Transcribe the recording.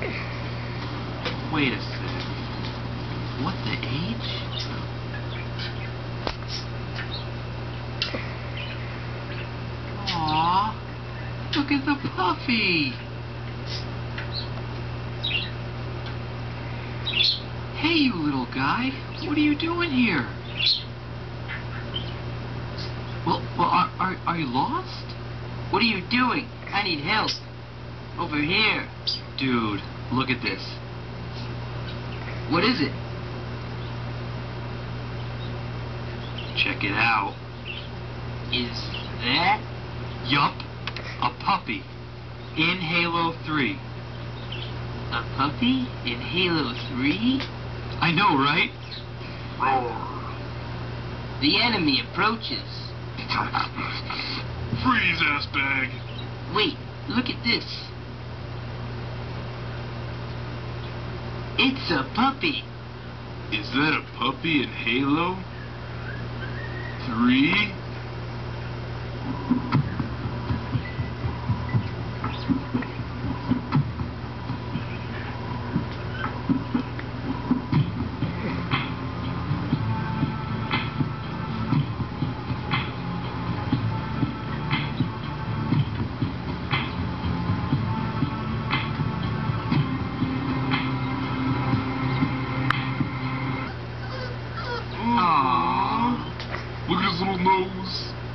Wait a sec. What the H? Aw, look at the puppy. Hey, you little guy, what are you doing here? Well, well, are, are, are you lost? What are you doing? I need help. Over here. Dude, look at this. What is it? Check it out. Is that? Yup, a puppy. In Halo 3. A puppy in Halo 3? I know, right? Roar. The enemy approaches. Freeze, ass bag. Wait, look at this. It's a puppy. Is that a puppy in Halo 3? little nose.